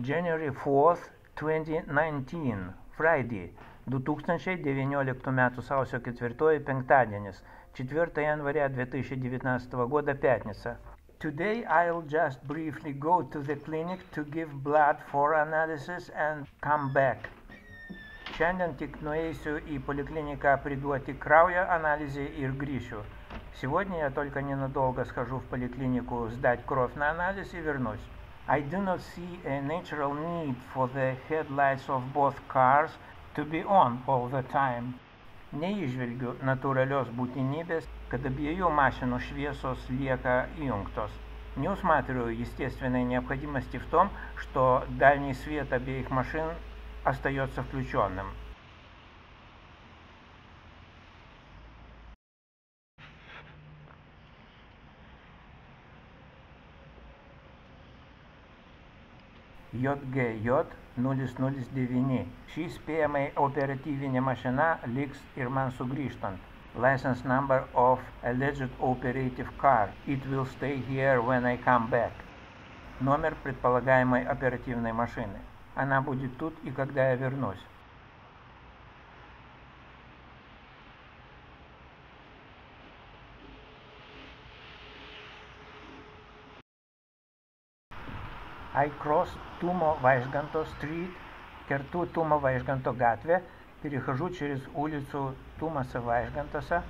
January 4th, 2019, Friday, 2019 м. sausio 4 penktadienis, 4 января 2019 года пятница. Today I'll just briefly go to the clinic to give blood for analysis and come back. Šiandien tik nueisiu į поликлинику приduoti kraujo анализы ir grįšiu. Сегодня я только ненадолго схожу в поликлинику сдать кровь на анализ и вернусь. I do not see a natural need for the headlights of both cars to be on all the time. Neižvelgiu natūralios būtinybės, kad abiejų машинų šviesos lieka įjungtos. Не усматриваю естественной необходимости в том, что дальний свет обеих машин остается включенным. JGJ 009. Šį spėjamai operatyvinė mašina liks ir man sugrįžtant. License number of alleged operative car. It will stay here when I come back. Номер предполагаемой оперативной машины. Она будет тут и когда я вернусь. I cross Тумо Вайшганто Street, керту Тумо Вайшганто gatvę, перехожу через улицу Тумаса Вайшгантаса,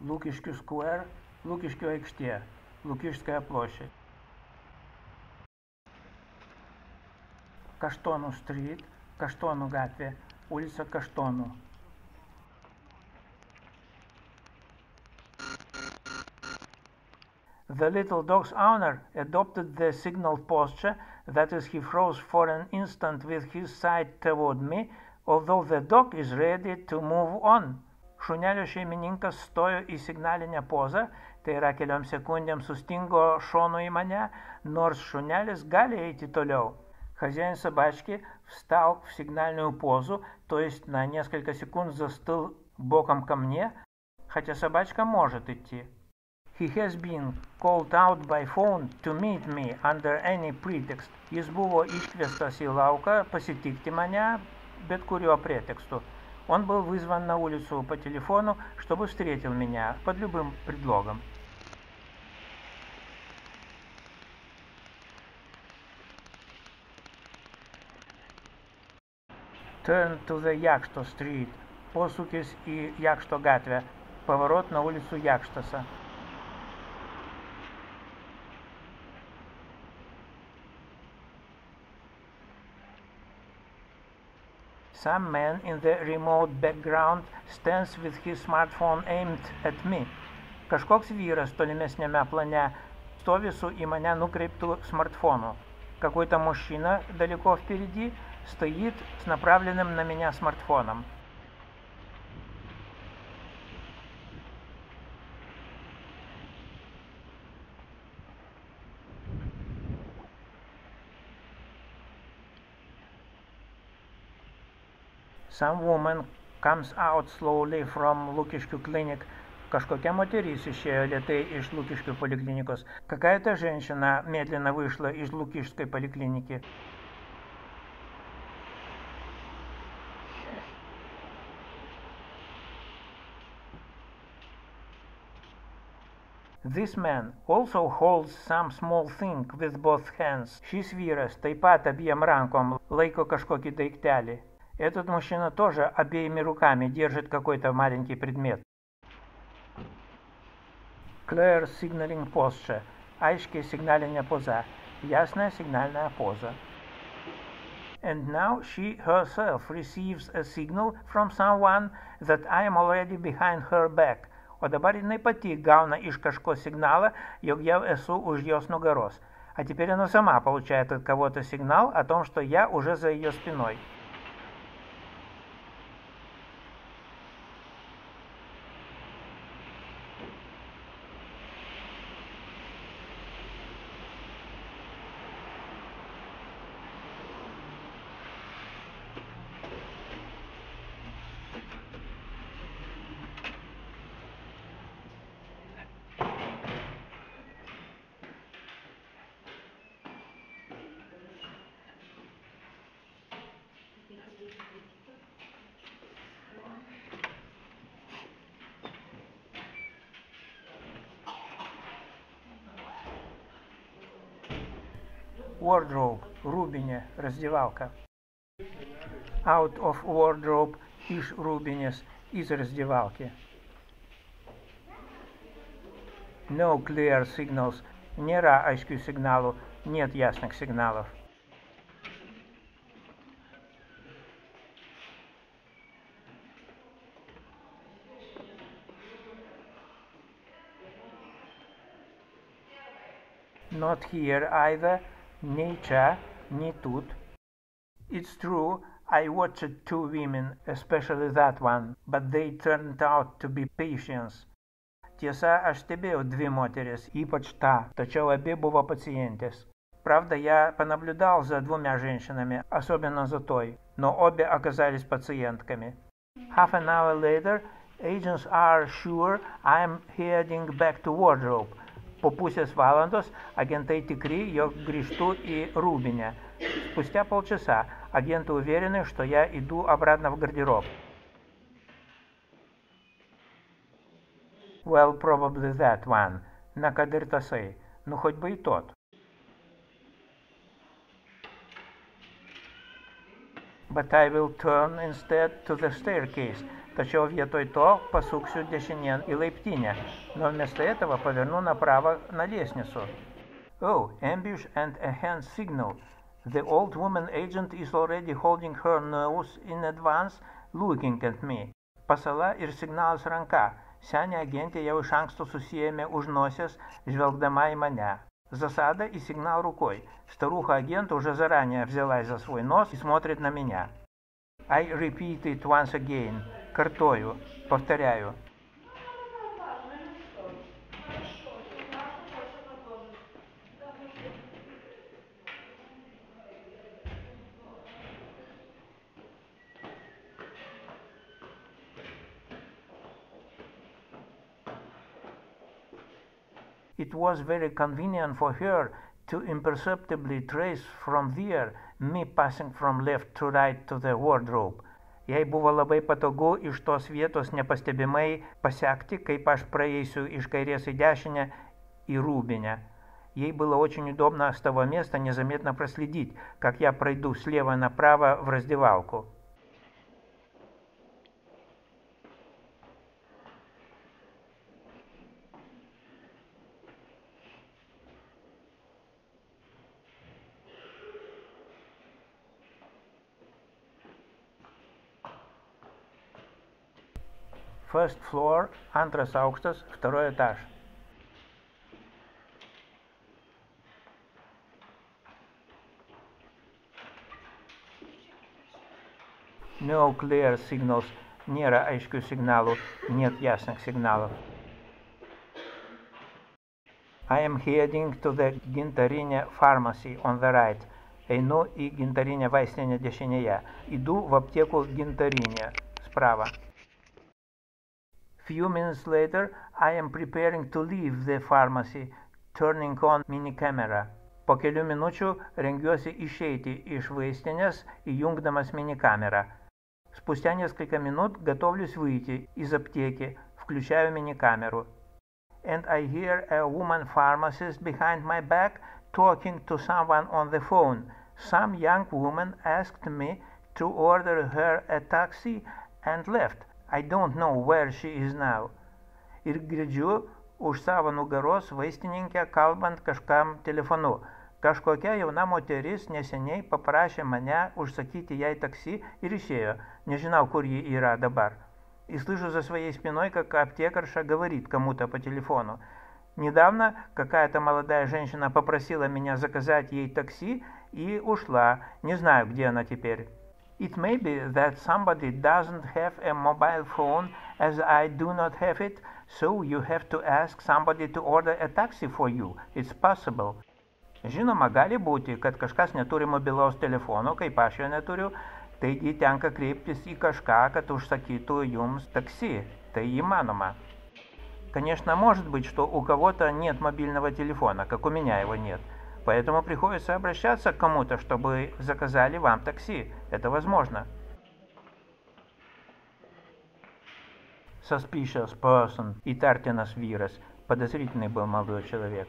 Лукишкю Square, Лукишкю aikštė, Лукишская площадь. Каштону Стрит, Каштону gatvė, улица Каштону. The little dog's owner adopted the signal posture, that is, he froze for an instant with his side toward me, although the dog is ready to move on. Šunelio šeimininkas stojo į signalinę pozą, tai yra keliom sekundėm sustingo šonu į mane, nors šunelis gali eiti тoliau. Хозяин собачки встал в сигнальную позу, то есть на несколько секунд застыл боком ко мне, хотя собачка может идти. He has been called out by phone to meet me under any pretext. Jis buvo iškviestas į lauką pasitikti mane bet kuriuo претексту. Он был вызван на улицу по телефону, чтобы встретил меня под любым предлогом. Turn to the Якшто Street. Посукis į Якшто gatvę. Поворот на улицу Якштаса. Some man in the remote background stands with his smartphone aimed at me. Kažkoks vyras tolimesnėme plane стови su į mane nukreiptų смартфону. Какой-то мужчина далеко впереди стоит с направленным на меня смартфоном. Some woman comes out slowly from Лукишкю clinic. Kažkokia moteris išėjo lietai iš Лукишкio поликлиникos. Какая-то женщина медленно вышла из Лукишской поликлиники. This man also holds some small thing with both hands. Šis vyras taip pat abiem rankom laiko kažkokį daiktelį. Этот мужчина тоже обеими руками держит какой-то маленький предмет. Clear signaling posture. Aiškiai signalinė poza. Ясная сигнальная поза. And now she herself receives a signal from someone that I am already behind her back. Jinai pati gauna iš kažko сигнала, jog я esu už jos nugaros. А теперь она сама получает от кого-то сигнал о том, что я уже за ее спиной. Wardrobe – Рубине, раздевалка. Out of wardrobe – из Рубинес, из раздевалки. No clear signals – нера aiškių сигналу, нет ясных сигналов. Not here either, ни čia, ни тут. It's true, I watched two women, especially that one, but they turned out to be patients. Tiesa, aš stebėjau dvi moteris, ypač tą, tačiau abi buvo пациентės. Правда, я понаблюдал за двумя женщинами, особенно за той, но обе оказались пациентками. Half an hour later, agents are sure I'm heading back to wardrobe. Po pusės valandos agentai tikri, jog grįžtu į Рубине. Спустя полчаса агенты уверены, что я иду обратно в гардероб. Well, probably that one. На кадыр tasai. Ну, хоть бы и тот. But I will turn instead to the staircase Tačiau vietoj to pasuksiu dešinėn į laiptinę, но вместо этого поверну направо на лестницу. Oh, ambush and a hand signal. The old woman agent is already holding her nose in advance, looking at me. Pasala ir signalas ranka. Senė agentė jau iš anksto susijėmė už nosies, žvelgdama į mane. Засада и сигнал рукой. Старуха-агент уже заранее взялась за свой нос и смотрит на меня. I repeat it once again. Картою. Повторяю. It was very convenient for her to imperceptibly trace from there me passing from left to right to the wardrobe. Jai buvo labai patogu iš tos vietos nepastebimai pasekti, kaip aš проеisiu iš kairės į дешинę и Рубиня. Ей было очень удобно с того места незаметно проследить, как я пройду слева направо в раздевалку. First floor, antras aukštas, второй этаж. No clear signals, nėra aiškių signalų, нет ясных сигналов. I am heading to the Gintarinė pharmacy on the right. Einu į Gintarinę vaistinę dešinėje. Иду в аптеку Gintarinė справа. Few minutes later, I am preparing to leave the pharmacy, turning on mini camera. Po kelių minučių rengiuosi išeiti iš vaistinės, įjungdamas мини-камера. Спустя несколько минут готовлюсь выйти из аптеки, включаю мини-камеру. And I hear a woman pharmacist behind my back talking to someone on the phone. Some young woman asked me to order her a taxi and left. I don't know where she is now. Ir girdžiu už savo nugaros vaistininkę kalbant kažkam telefonu. Kažkokia jauna moteris neseniai paprašė mane užsakyti jai taksi ir išėjo. Незнал, kur ji yra dabar. И слышу за своей спиной, как аптекарша говорит кому-то по телефону. Недавно какая-то молодая женщина попросила меня заказать ей такси и ушла. Не знаю, где она теперь. It may be that somebody doesn't have a mobile phone as I do not have it, so you have to ask somebody to order a taxi for you. It's possible. Žinoma, gali būti, kad kažkas neturi mobilaus telefono, kaip aš jo neturiu, taigi tenka kreiptis į kažką, kad užsakytų jums такси. Tai įmanoma. Конечно, может быть, что у кого-то нет мобильного телефона, как у меня его нет. Поэтому приходится обращаться к кому-то, чтобы заказали вам такси. Это возможно. Suspicious person и Tartinus virus. Подозрительный был молодой человек.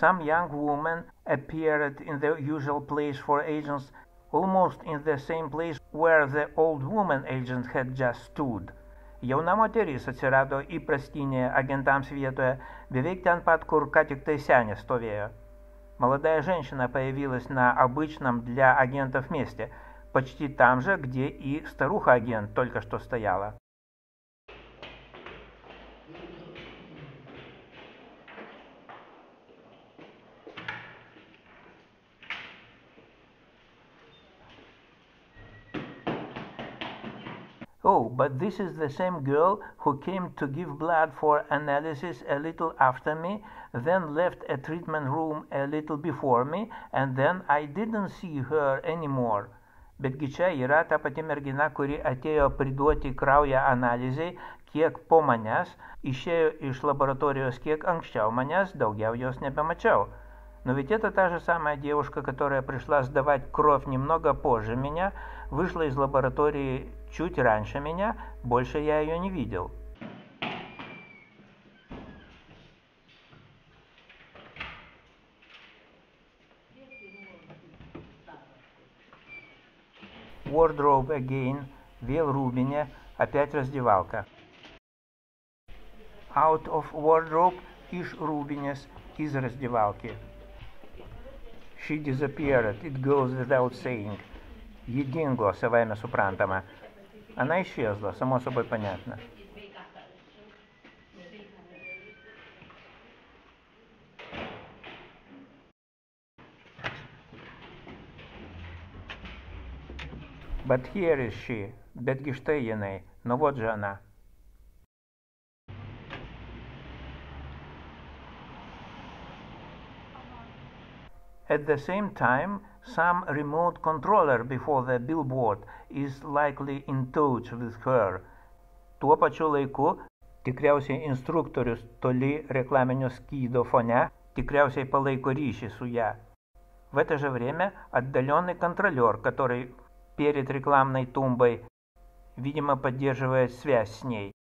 Some young woman appeared in the usual place for agents, almost in the same place where the old woman agent had just stood. Jauna moteris atsirado įprastinėje agentams vietoje, beveik ten pat, kur ką tik tai senė stovėjo. Молодая женщина появилась на обычном для агентов месте, почти там же, где и старуха-агент только что стояла. but this is the same girl who came to give blood for analysis a little after me, then left a treatment room a little before me, and then I didn't see her anymore. Betgi čia yra ta pati mergina, kuri atėjo priduoti kraują analizai kiek po manęs, išėjo iš laboratorijos kiek anksčiau manęs, daugiau jos nebemačiau. Но ведь это та же самая девушка, которая пришла сдавать кровь немного позже меня, вышла из лаборатории чуть раньше меня, больше я ее не видел. Wardrobe again, вел Рубине, опять раздевалка. Out of wardrobe, iš Rūbinės, из раздевалки. She disappeared, it goes without saying. Ji dingo, savaime suprantama. Она исчезла, само собой понятно. But here is she. Betgi štai jinai. Nu вот же она. At the same time, some remote controller before the billboard is likely in touch with her. Tuo pačiu laiku tikriausiai instruktorius toli reklaminio skydo fone palaiko ryšį su ją. В это же время отдаленный контролер, который перед рекламной тумбой, видимо, поддерживает связь с ней.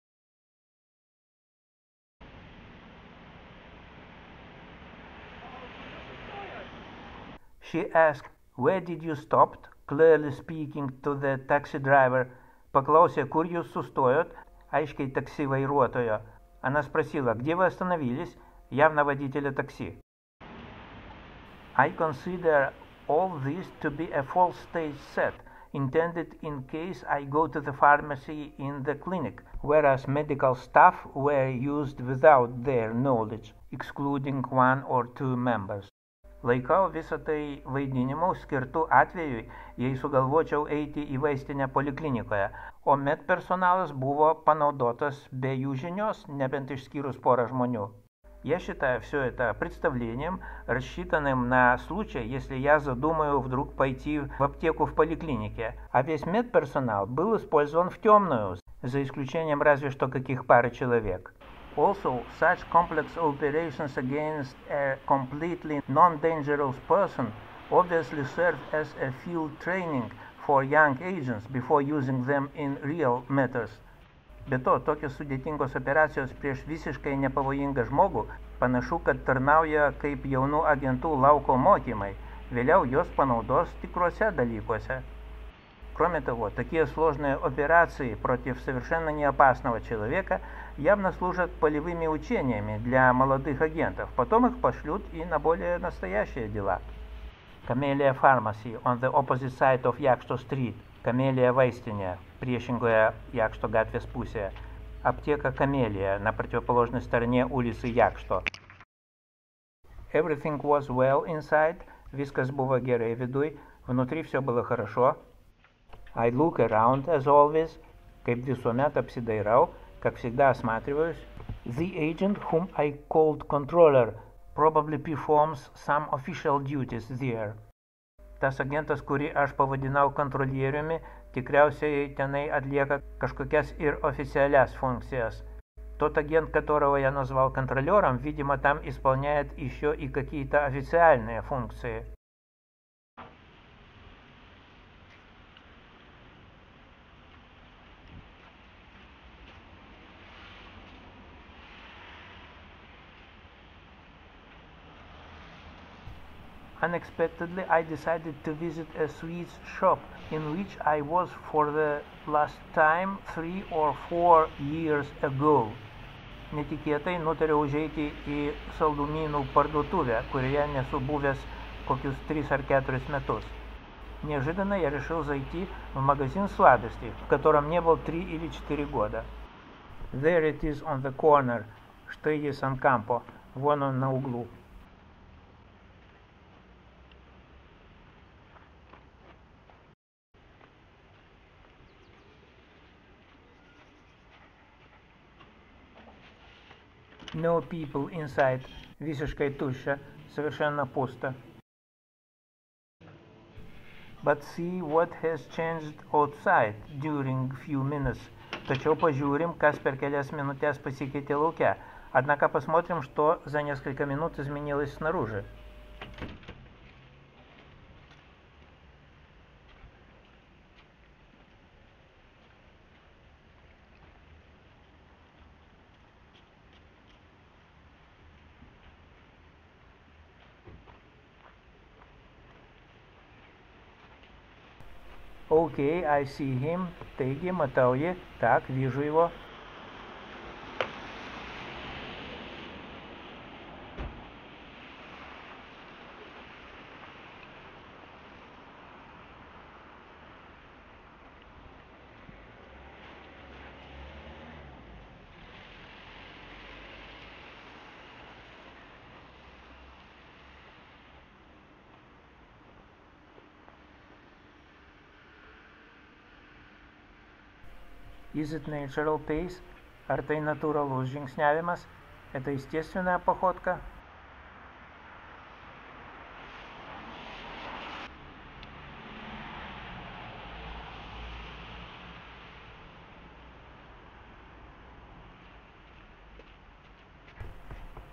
She asked, Where did you stop? Clearly speaking to the taxi driver. Поклаusė, kur jūs sustojot, aiškiai такси вairuotojo. Она спросила, где вы остановились, явно водителя такси. I consider all this to be a false stage set, intended in case I go to the pharmacy in the clinic, whereas medical staff were used without their knowledge, excluding one or two members. Laikau visą tai vaidinimu skirtų atvejui, jei sugalvočiau eiti į vaistinę poliklinikoje, o med personalas buvo panaudotas be jų žinios, nebent išskyrus порą жmonю. Я считаю все это представлением, рассчитанным на случай, если я задумаю вдруг пойти в аптеку в поликлинике, а весь медперсонал был использован в темную, за исключением разве что каких пары человек. Also, such complex operations against a completely non-dangerous person obviously serve as a field training for young agents before using them in real matters. Be to, tokios sudėtingos operacijos prieš visiškai nepavojingą žmogų panašu, kad tarnauja kaip jaunų agentų lauko mokymai, vėliau jos panaudos tikruose dalykuose. Кроме того, такие сложные операции против совершенно неопасного человека явно служат полевыми учениями для молодых агентов. Потом их пошлют и на более настоящие дела. Camellia Pharmacy on the opposite side of Jakšto Street. Камелия priešingoje Jakšto gatvės pusėje. Аптека Камелия на противоположной стороне улицы Якšto. Everything was well inside. Buvo gerai viduj. Внутри все было хорошо. I look around as always, kaip visuomet apsidairau, как всегда осматриваюсь. The agent whom I called controller probably performs some official duties there. Tas agentas, kurį aš pavadinau kontrolieriumi, tikriausiai tenai отliека kažkokias ir официальяс функцияс. Тот агент, которого я назвал контролером, видимо, там исполняет еще и какие-то официальные функции. Unexpectedly, I decided to visit a sweets shop in which I was for the last time three or four years ago. Netikėtai nutariau užeiti į saldumynų parduotuvę, kurioje nesu buvęs kokius 3 ar 4 метус. Неожиданно я решил зайти в магазин сладостей, в котором не был 3 или 4 года. There it is on the corner, on campo, вон он на углу. No people inside. Visiškai tuščia, совершенно пусто. But see what has changed outside during few minutes. Pažiūrim, kas per kelias minутės pasikeitė laukia. Однако посмотрим, что за несколько минут изменилось снаружи. okay, I see him. Taigi, matau jį. Так, вижу его. Is it natural pace? Ar tai natūralus žingsniavimas? Это естественная походка?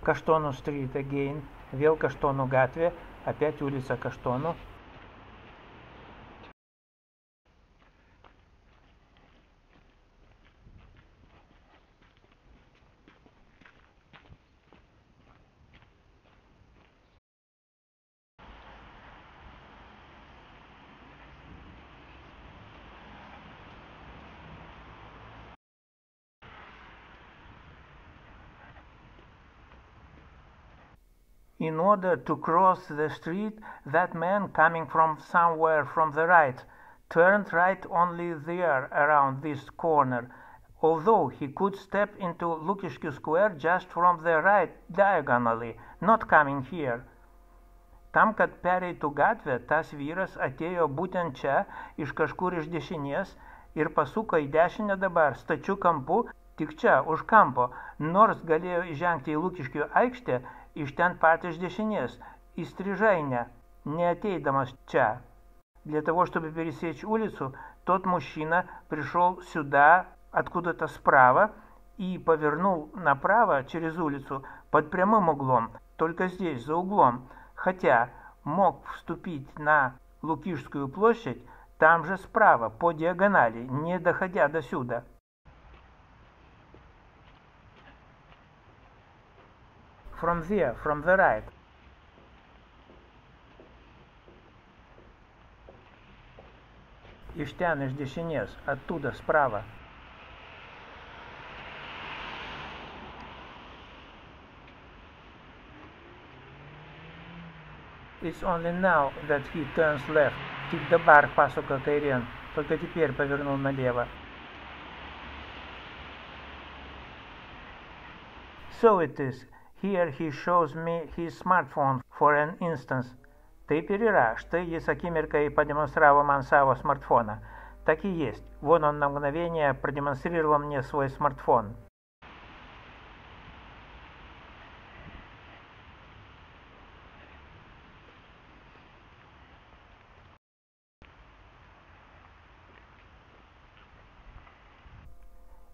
Каштону стрит again, vėl Каштону gatvė, опять улица Каштону, In order to cross the street, that man coming from somewhere from the right turned right only there around this corner, although he could step into Lukiškių Square just from the right diagonally, not coming here. Tam, kad pereitų gatvę, tas vyras atėjo būtent čia, iš kažkur iš dešinės ir pasuko į dešinę dabar, stačių kampu, tik čia, už kampo, nors galėjo įžengti į Lukiškių aikštę iš ten pat iš дешинес, из Стрижайня, не отейдамас ча. Для того, чтобы пересечь улицу, тот мужчина пришел сюда, откуда-то справа, и повернул направо через улицу под прямым углом, только здесь, за углом, хотя мог вступить на Лукишскую площадь там же справа, по диагонали, не доходя до сюда. from there, from the right. Iš ten, iš dešinės, оттуда, справа. It's only now that he turns left. Tik dabar pasuka kairien, только теперь повернул налево. So it is. Here he shows me his smartphone for an instance. Yra. Štai jis akimirkai продемонстрировал man savo смартфона. Так и есть. Вон он на мгновение продемонстрировал мне свой смартфон.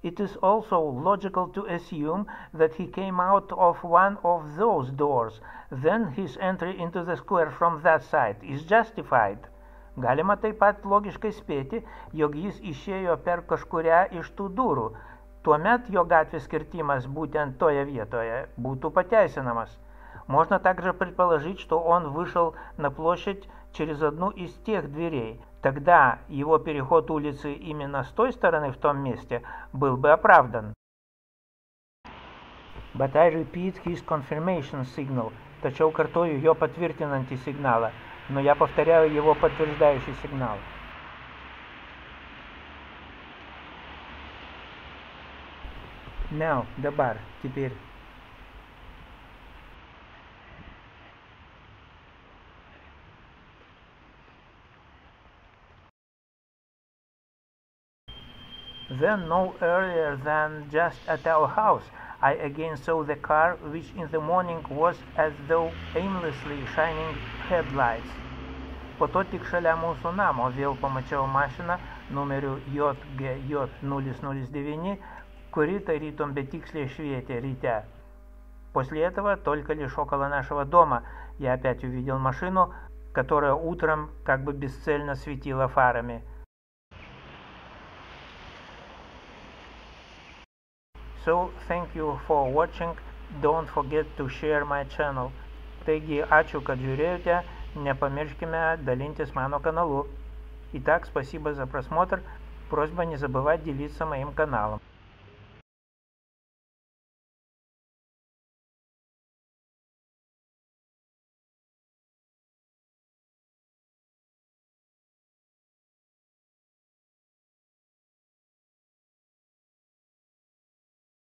It is also logical to assume that he came out of one of those doors. Then his entry into the square from that side is justified. Galima taip pat logiškai spėti, jog jis išėjo per kažkurią iš tų durų. Tuomet jo gatvės skirtimas būtent toje vietoje būtų pateisinamas. Можно также предположить, что он вышел на площадь через одну из тех дверей. Тогда его переход улицы именно с той стороны в том месте был бы оправдан. But I repeat his confirmation signal. Tačiau kartuoju jo patvirtinantį signalą. Но я повторяю его подтверждающий сигнал. Now, dabar, теперь. Then no earlier than just at our house, I again saw the car, which in the morning was as though aimlessly shining headlights. Po to tik šalia mūsų namo vėl pamačiau mašiną numeriu JGJ009, кури таритом бетиксли швете ритя. После этого, только лишь около нашего дома, я опять увидел машину, которая утром как бы бесцельно светила фарами. So, thank you for watching. Don't forget to share my channel. Taigi, ačiū, kad žiūrėjote. Nepamirškime dalintis mano каналу. Итак, спасибо за просмотр. Просьба не забывать делиться моим каналом.